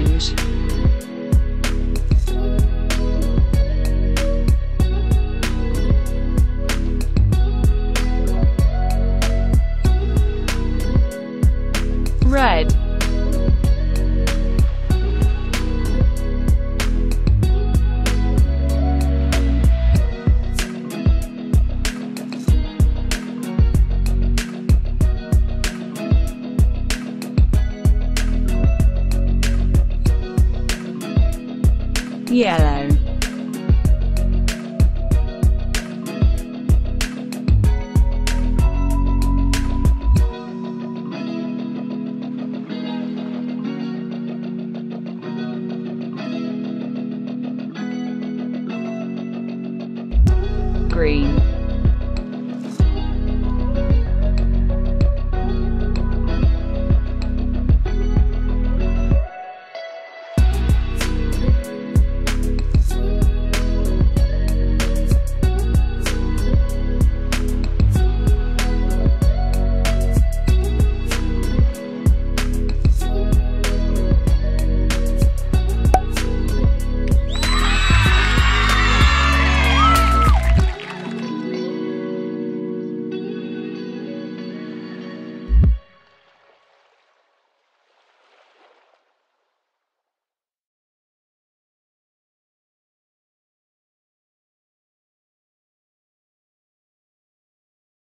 change. Red yellow. Green.